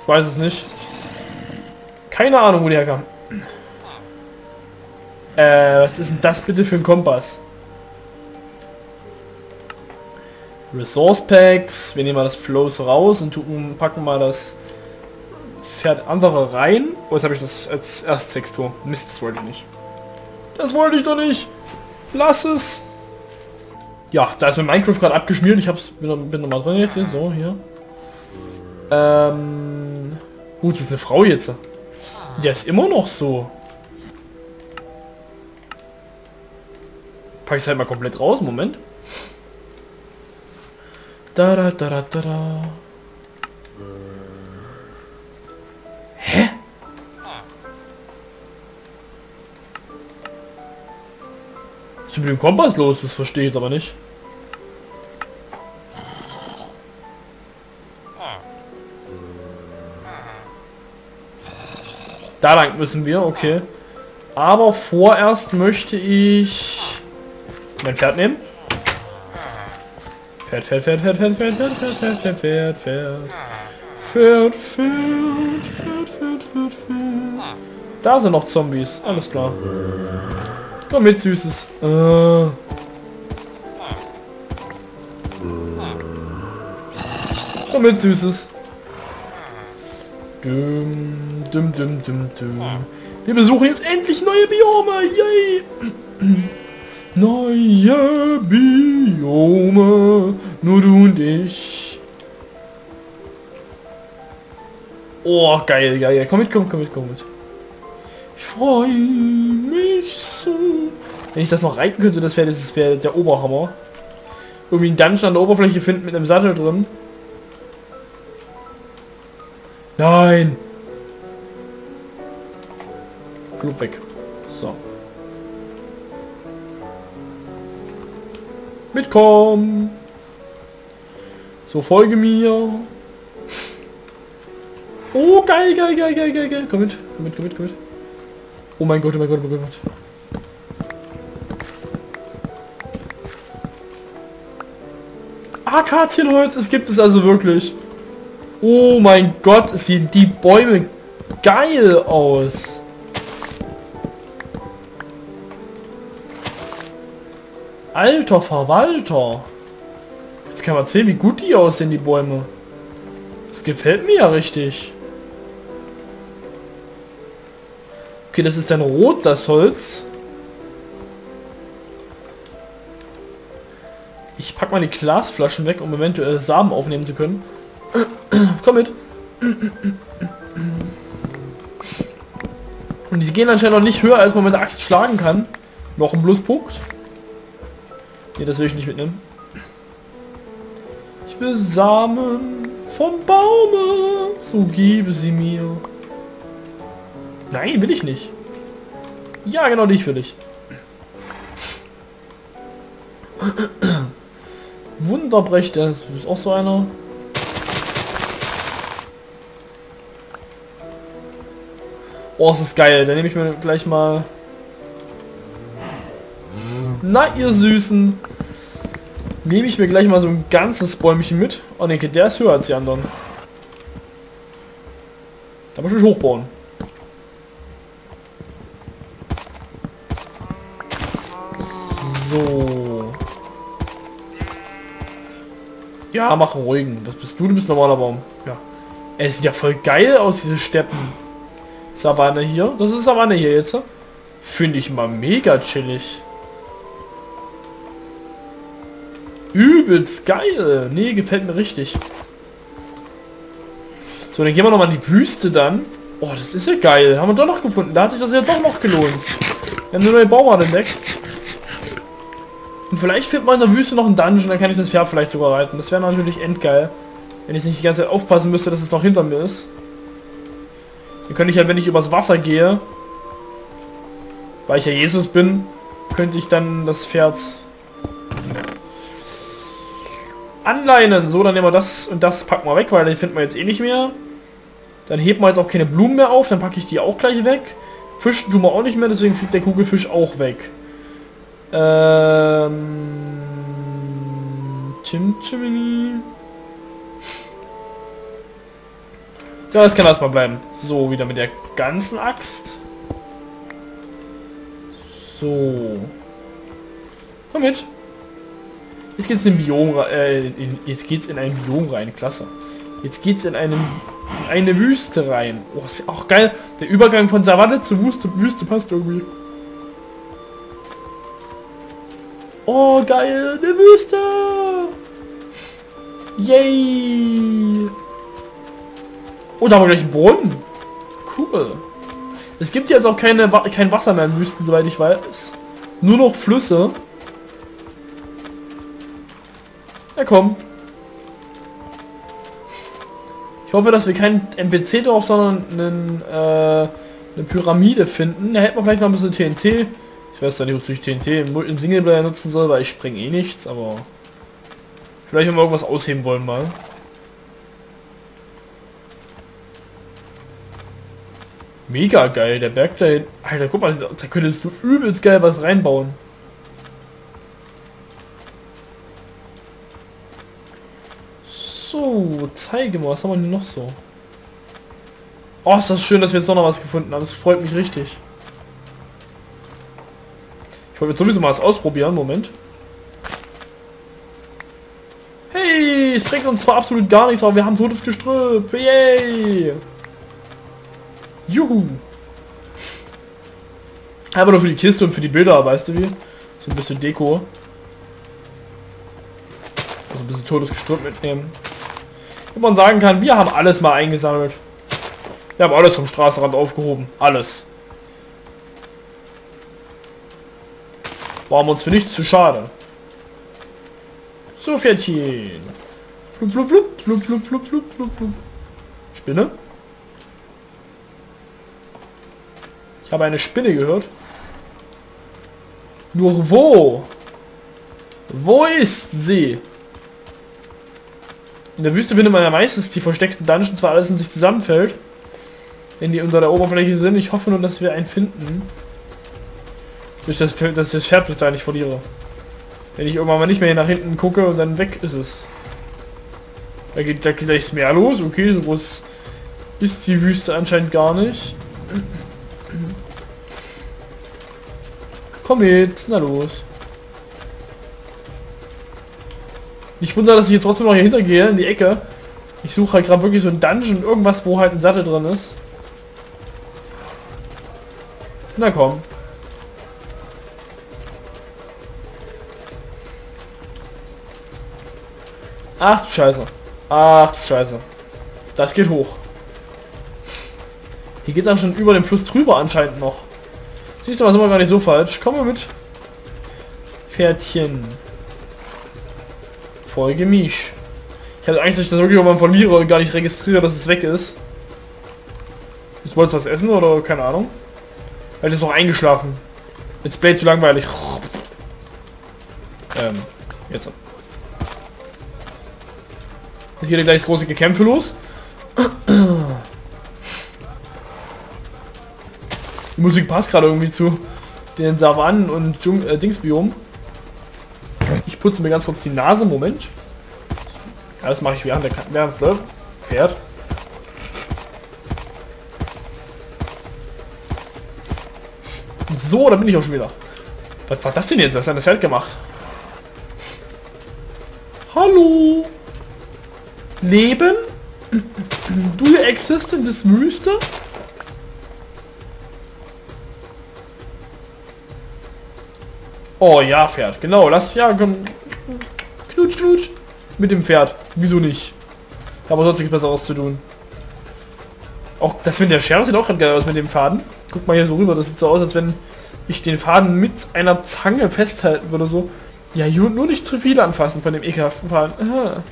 Ich weiß es nicht. Keine Ahnung, wo die herkam. Äh, was ist denn das bitte für ein Kompass? Resource Packs. Wir nehmen mal das Flows raus und tun, packen mal das Pferd andere rein. Oh, jetzt habe ich das als Ersttextur. Mist, das wollte ich nicht. Das wollte ich doch nicht. Lass es. Ja, da ist mein Minecraft gerade abgeschmiert. Ich hab's, bin, bin nochmal drin jetzt. Hier. So, hier. Ähm, gut, das ist eine Frau jetzt. Der ist immer noch so. Pack ich halt mal komplett raus. Moment. Da da da da da da. Hä? Ist mit dem Kompass los? Das verstehe ich jetzt aber nicht. Da lang müssen wir, okay. Aber vorerst möchte ich mein Pferd nehmen. Pferd, Pferd, Pferd, Pferd, Pferd, Pferd, Pferd, Pferd, Pferd, Pferd, Pferd, Pferd. Pferd, Pferd, Pferd, Pferd, Pferd, Pferd. Da sind noch Zombies, alles klar. Komm mit, Süßes. Äh. Komm mit, Süßes. Düm, düm, düm, düm, düm. Wir besuchen jetzt endlich neue Biome. Yay! Neue Biome. Nur du und ich. Oh, geil, geil, geil. Komm mit, komm, komm mit, komm mit. Ich freue mich so. Wenn ich das noch reiten könnte, das wäre das wäre der Oberhammer. Irgendwie einen Dungeon an der Oberfläche finden mit einem Sattel drin. Nein! Flug weg. So. Mitkommen! So, folge mir! Oh, geil, geil, geil, geil, geil, geil. Komm mit, komm mit, komm mit, komm mit. Oh mein Gott, oh mein Gott, oh mein Gott. Akazienholz, es gibt es also wirklich. Oh mein Gott, sehen die Bäume geil aus. Alter Verwalter. Jetzt kann man sehen, wie gut die aussehen, die Bäume. Das gefällt mir ja richtig. Okay, das ist dann rot, das Holz. Ich pack mal die Glasflaschen weg, um eventuell Samen aufnehmen zu können. Komm mit. Und die gehen anscheinend noch nicht höher, als man mit der Axt schlagen kann. Noch ein Pluspunkt. Ne, das will ich nicht mitnehmen. Ich will Samen vom Baume. So gebe sie mir. Nein, will ich nicht. Ja, genau dich will ich. Wunderbrecht, das ist auch so einer. Oh, es ist geil. Dann nehme ich mir gleich mal... Na, ihr Süßen. Nehme ich mir gleich mal so ein ganzes Bäumchen mit. Oh ne, der ist höher als die anderen. Da muss ich hochbauen. So. Ja, mach ruhigen. Was bist du? Du bist normaler Baum. Ja. Es sieht ja voll geil aus, diese Steppen. Savanne hier. Das ist Savanne hier jetzt. Finde ich mal mega chillig. Übelst geil. Nee, gefällt mir richtig. So, dann gehen wir noch mal in die Wüste dann. Oh, das ist ja geil. Haben wir doch noch gefunden. Da hat sich das ja doch noch gelohnt. Wir haben eine neue Baumart entdeckt. Und vielleicht findet man in der Wüste noch einen Dungeon, dann kann ich das Pferd vielleicht sogar reiten. Das wäre natürlich endgeil. Wenn ich nicht die ganze Zeit aufpassen müsste, dass es noch hinter mir ist. Dann könnte ich halt, wenn ich übers Wasser gehe, weil ich ja Jesus bin, könnte ich dann das Pferd anleinen. So, dann nehmen wir das und das packen wir weg, weil den finden wir jetzt eh nicht mehr. Dann heben wir jetzt auch keine Blumen mehr auf, dann packe ich die auch gleich weg. Fischen tun wir auch nicht mehr, deswegen fliegt der Kugelfisch auch weg. Ähm... Chim Chimini. Das kann erstmal bleiben. So, wieder mit der ganzen Axt. So. Komm mit. Jetzt geht's in Biom äh, in, jetzt geht's in ein Biom rein, klasse. Jetzt geht's in einen in eine Wüste rein. Oh, ist ja auch geil. Der Übergang von Savanne zu Wüste, Wüste passt irgendwie. Oh, geil, eine Wüste. Yay. Oh, da haben wir gleich einen Brunnen. Cool. Es gibt jetzt auch keine, kein Wasser mehr in Wüsten, soweit ich weiß. Nur noch Flüsse. Ja, komm. Ich hoffe, dass wir keinen NPC-Dorf, sondern einen, äh, eine Pyramide finden. Da hätten wir vielleicht noch ein bisschen TNT. Ich weiß ja nicht, wozu ich TNT im Singleplayer nutzen soll, weil ich springe eh nichts, aber... Vielleicht wenn wir irgendwas ausheben wollen mal. Mega geil, der Berg da Alter, guck mal, da könntest du übelst geil was reinbauen. So, zeige mal, was haben wir denn noch so? Oh, ist das schön, dass wir jetzt noch, was gefunden haben. Das freut mich richtig. Ich wollte sowieso mal was ausprobieren. Moment. Hey, es bringt uns zwar absolut gar nichts, aber wir haben totes Gestrüpp. Yay! Juhu! Aber nur für die Kiste und für die Bilder, weißt du wie? So ein bisschen Deko. Also ein bisschen totes Gestrüpp mitnehmen. Wo man sagen kann, wir haben alles mal eingesammelt. Wir haben alles vom Straßenrand aufgehoben. Alles. War uns für nichts zu schade. So, Pferdchen. Flup, flup, flup, flup, flup, flup, flup, flup, flup. Spinne? Ich habe eine Spinne gehört. Nur wo? Wo ist sie? In der Wüste findet man ja meistens die versteckten Dungeons, weil alles in sich zusammenfällt. Wenn die unter der Oberfläche sind. Ich hoffe nur, dass wir einen finden. Durch das, dass ich das Pferd bis da nicht verliere. Wenn ich irgendwann mal nicht mehr nach hinten gucke und dann weg ist es. Da geht, da geht gleich mehr los. Okay, so groß ist die Wüste anscheinend gar nicht. Komm mit, na los. Ich wundere, dass ich jetzt trotzdem noch hier hintergehe, in die Ecke. Ich suche halt gerade wirklich so ein Dungeon, irgendwas, wo halt ein Sattel drin ist. Na komm. Ach du Scheiße. Ach du Scheiße. Das geht hoch. Hier geht es auch schon über dem Fluss drüber anscheinend noch. Siehst du, was immer gar nicht so falsch. Komm mal mit. Pferdchen. Folge Misch. Ich hatte Angst, dass ich das wirklich irgendwann verliere und gar nicht registriere, dass es weg ist. Jetzt wolltest du was essen oder keine Ahnung? Weil das ist noch eingeschlafen. Jetzt Play zu langweilig. Ähm, jetzt. Ist hier gleich das große Gekämpfe los. Die Musik passt gerade irgendwie zu den Savannen und Dschung äh, Dingsbiom. Ich putze mir ganz kurz die Nase. Moment. Ja, das mache ich während der während läuft. Pferd. So, da bin ich auch schon wieder. Was war das denn jetzt? Was hat das Pferd gemacht? Hallo? Leben? Do you exist in this Wüste? Oh ja, Pferd. Genau, lass ja knutsch knutsch mit dem Pferd. Wieso nicht? Aber sonst nichts besseres zu tun. Auch das mit der Schere sieht auch gerade geil aus mit dem Faden. Guck mal hier so rüber. Das sieht so aus, als wenn ich den Faden mit einer Zange festhalten würde. So. Ja, nur nicht zu viel anfassen von dem ekelhaften Faden. Aha.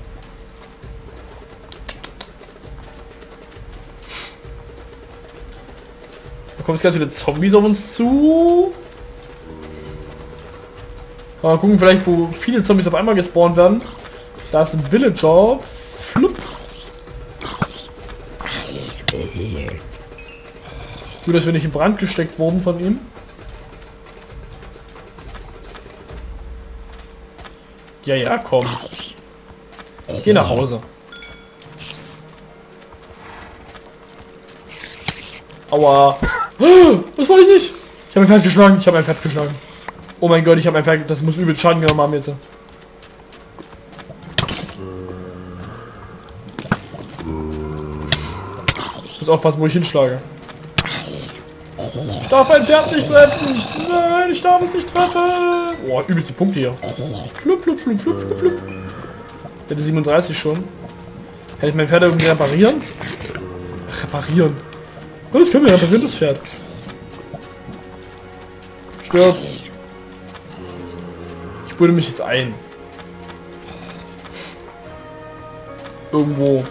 Da kommen jetzt ganz viele Zombies auf uns zu. Mal gucken vielleicht, wo viele Zombies auf einmal gespawnt werden. Da ist ein Villager. Flupp. Gut, dass wir nicht in Brand gesteckt wurden von ihm. Ja, ja, komm. Geh nach Hause. Aua. Das wollte ich nicht. Ich habe ein Pferd geschlagen. Ich habe ein Pferd geschlagen. Oh mein Gott, ich habe ein Pferd. Das muss übel Schaden genommen haben jetzt. Ich muss aufpassen, wo ich hinschlage. Ich darf ein Pferd nicht treffen. Nein, ich darf es nicht treffen. Boah, übelste Punkte hier. Flup, flup, flup, flup, flup, flup. Hätte 37 schon. Kann ich mein Pferd irgendwie reparieren? Reparieren. Das können wir reparieren, das Pferd. Stirb. Ich bude mich jetzt ein. Irgendwo.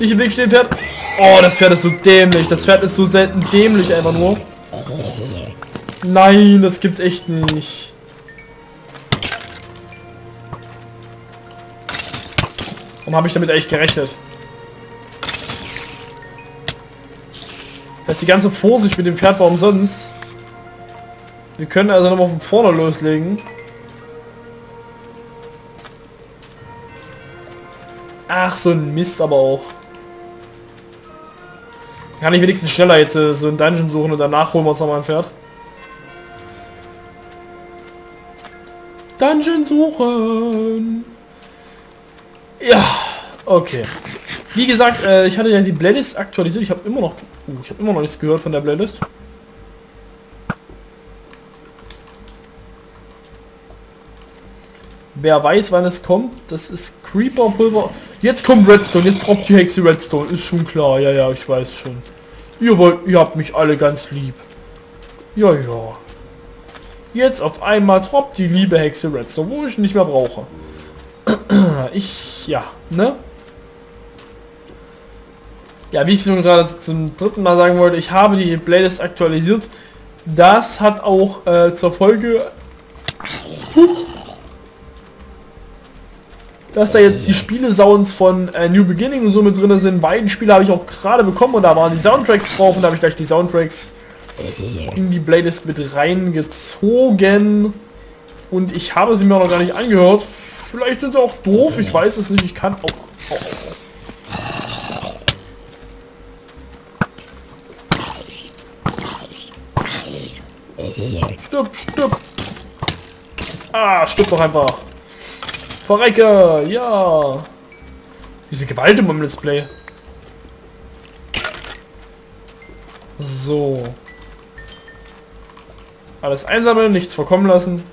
Ich im Weg stehen, Pferd. Oh, das Pferd ist so dämlich. Das Pferd ist so selten dämlich einfach nur. Nein, das gibt's echt nicht. Warum habe ich damit echt gerechnet? Das ist die ganze Vorsicht mit dem Pferd war umsonst. Wir können also nochmal von vorne loslegen. Ach, so ein Mist aber auch. Kann ich wenigstens schneller jetzt äh, so ein Dungeon suchen und danach holen wir uns nochmal ein Pferd. Dungeon suchen. Ja, okay. Wie gesagt, äh, ich hatte ja die Playlist aktualisiert. Ich habe immer noch, uh, ich habe immer noch nichts gehört von der Playlist. Wer weiß, wann es kommt, das ist Creeper Pulver. Jetzt kommt Redstone, jetzt droppt die Hexe Redstone, ist schon klar. Ja, ja, ich weiß schon. Ihr wollt, ihr habt mich alle ganz lieb. Ja, ja. Jetzt auf einmal droppt die liebe Hexe Redstone, wo ich nicht mehr brauche. Ich, ja, ne? Ja, wie ich schon gerade zum dritten Mal sagen wollte, ich habe die Playlist aktualisiert. Das hat auch äh, zur Folge... dass da jetzt die Spiele-Sounds von äh, New Beginning und so mit drin sind. Beiden Spiele habe ich auch gerade bekommen und da waren die Soundtracks drauf und da habe ich gleich die Soundtracks in die Playlist mit reingezogen. Und ich habe sie mir noch gar nicht angehört. Vielleicht sind sie auch doof, ich weiß es nicht. Ich kann auch... Oh, Stirb, stirb. Ah, stirb doch einfach. Verrecke, ja. Diese Gewalt im Let's Play. So. Alles einsammeln, nichts vorkommen lassen.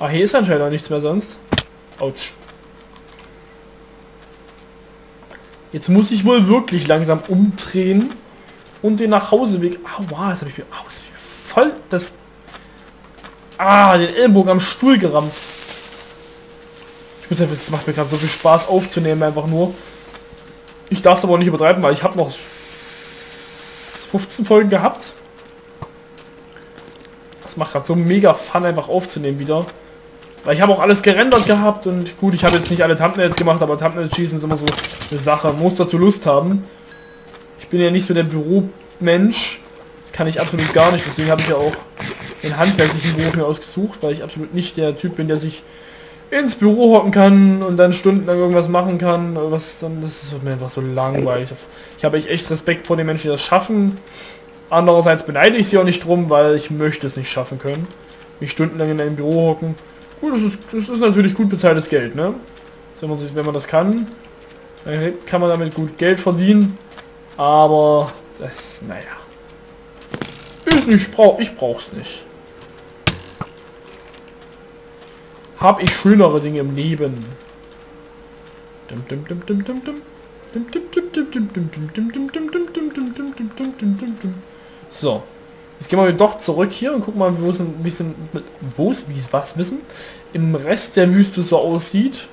Ah, hier ist anscheinend auch nichts mehr sonst. Autsch. Jetzt muss ich wohl wirklich langsam umdrehen und den Nachhauseweg. Ah, wow, das habe ich oh, das hab ich mir voll das Ah, den Ellenbogen am Stuhl gerammt. Ich muss einfach, es macht mir gerade so viel Spaß aufzunehmen, einfach nur. Ich darf es aber auch nicht übertreiben, weil ich habe noch 15 Folgen gehabt. Das macht gerade so mega Fun, einfach aufzunehmen wieder. Weil ich habe auch alles gerendert gehabt und gut, ich habe jetzt nicht alle Thumbnails gemacht, aber Thumbnails schießen ist immer so eine Sache. Muss dazu Lust haben. Ich bin ja nicht so der Büromensch. Das kann ich absolut gar nicht, deswegen habe ich ja auch den handwerklichen Beruf mir ausgesucht, weil ich absolut nicht der Typ bin, der sich ins Büro hocken kann und dann stundenlang irgendwas machen kann. Was dann, das ist mir einfach so langweilig. Ich habe echt Respekt vor den Menschen, die das schaffen. Andererseits beneide ich sie auch nicht drum, weil ich möchte es nicht schaffen können. Mich stundenlang in einem Büro hocken. Gut, das ist, das ist natürlich gut bezahltes Geld, ne? Wenn man, sich, wenn man das kann, dann kann man damit gut Geld verdienen. Aber das, naja. Ist nicht, brauch, ich brauch's nicht. Hab ich schönere Dinge im Leben. So. Jetzt gehen wir doch zurück hier und gucken mal, wo es ein bisschen, wo es, wie was wissen, im Rest der Wüste so aussieht.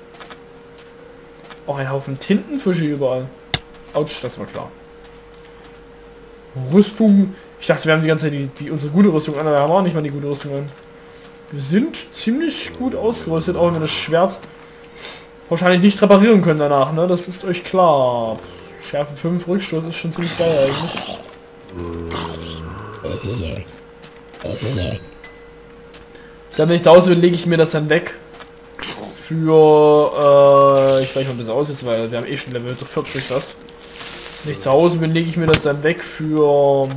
Auch ein Haufen Tintenfische überall. Autsch, das war klar. Rüstung. Ich dachte, wir haben die ganze Zeit die, die unsere gute Rüstung an, aber wir haben auch nicht mal die gute Rüstung an. Wir sind ziemlich gut ausgerüstet, auch wenn wir das Schwert wahrscheinlich nicht reparieren können danach, ne? Das ist euch klar. Schärfe 5 Rückstoß ist schon ziemlich geil eigentlich. Dann wenn ich zu Hause bin, lege ich mir das dann weg. Für, äh, ich gleich mal das aus jetzt, weil wir haben eh schon Level 40 das. Nicht zu Hause bin, lege ich mir das dann weg für